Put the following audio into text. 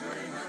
Wow.